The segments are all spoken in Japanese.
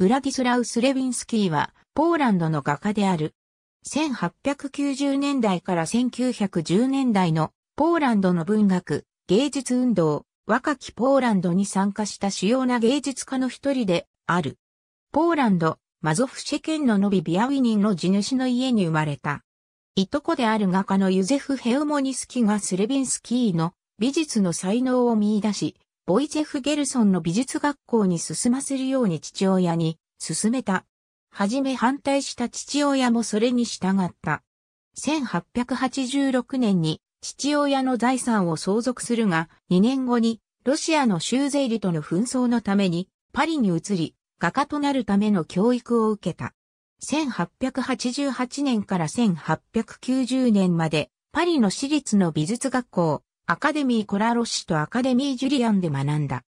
ウラディスラウス・レビンスキーは、ポーランドの画家である。1890年代から1910年代のポーランドの文学、芸術運動、若きポーランドに参加した主要な芸術家の一人である。ポーランド、マゾフシェ県のノビビアウィニンの地主の家に生まれた。いとこである画家のユゼフ・ヘウモニスキがスレビンスキーの美術の才能を見出し、ボイジェフ・ゲルソンの美術学校に進ませるように父親に進めた。はじめ反対した父親もそれに従った。1886年に父親の財産を相続するが、2年後にロシアの州税理との紛争のためにパリに移り、画家となるための教育を受けた。1888年から1890年までパリの私立の美術学校、アカデミーコラロッシとアカデミージュリアンで学んだ。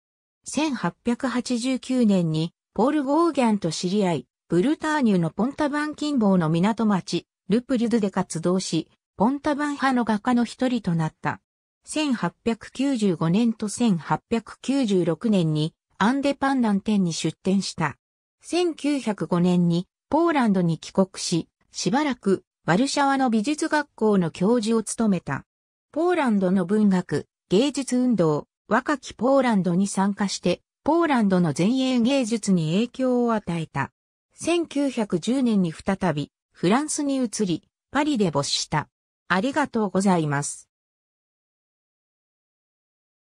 1889年にポール・ゴーギャンと知り合い、ブルターニュのポンタバン近傍の港町、ルプリュドで活動し、ポンタバン派の画家の一人となった。1895年と1896年にアンデパンダン店に出展した。1905年にポーランドに帰国し、しばらくワルシャワの美術学校の教授を務めた。ポーランドの文学、芸術運動、若きポーランドに参加して、ポーランドの前衛芸術に影響を与えた。1910年に再びフランスに移り、パリで没した。ありがとうございます。